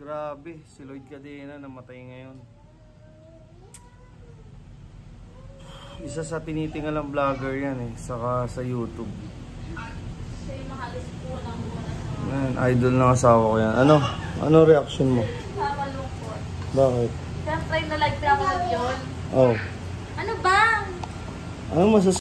Grabe, si Lloyd Cadena namatay ngayon. Isa sa tinitingalang vlogger yan eh, saka sa YouTube. Siya yung mahalis ng idol ng asawa ko yan. Ano? Ano reaction mo? sa malungkot. Bakit? Siyempre, na-like na yun. Oh. Ano ba? Ano masasabi?